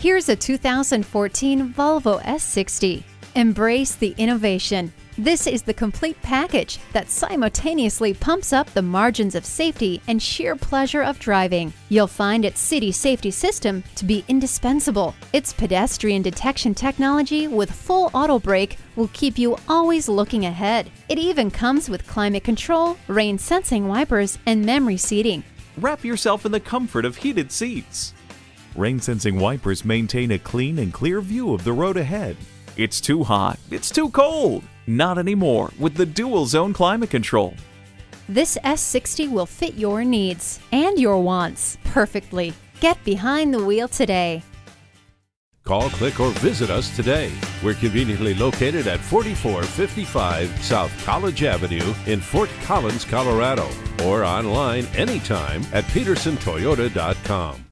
Here's a 2014 Volvo S60. Embrace the innovation. This is the complete package that simultaneously pumps up the margins of safety and sheer pleasure of driving. You'll find its city safety system to be indispensable. Its pedestrian detection technology with full auto brake will keep you always looking ahead. It even comes with climate control, rain sensing wipers, and memory seating. Wrap yourself in the comfort of heated seats. Rain sensing wipers maintain a clean and clear view of the road ahead. It's too hot, it's too cold. Not anymore with the dual zone climate control. This S60 will fit your needs and your wants perfectly. Get behind the wheel today. Call, click, or visit us today. We're conveniently located at 4455 South College Avenue in Fort Collins, Colorado, or online anytime at pedersentoyota.com.